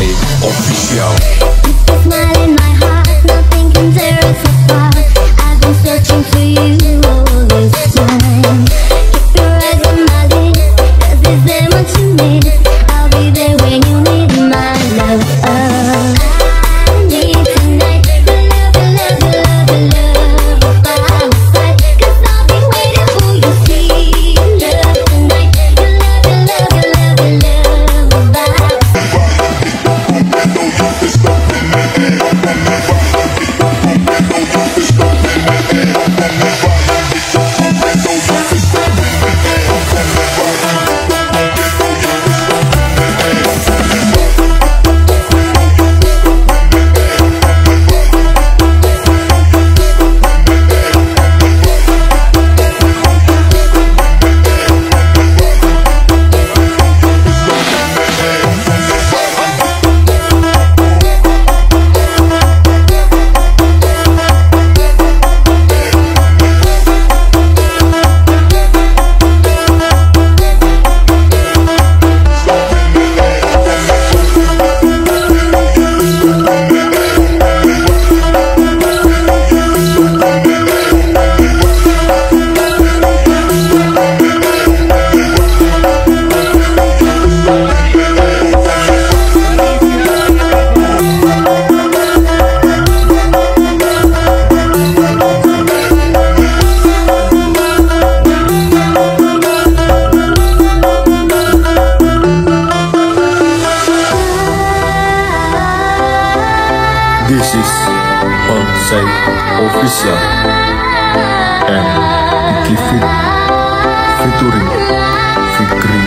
Spotify oficial. precies oficial zijn official. En ik vind Fituring, Fikri,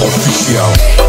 oficial.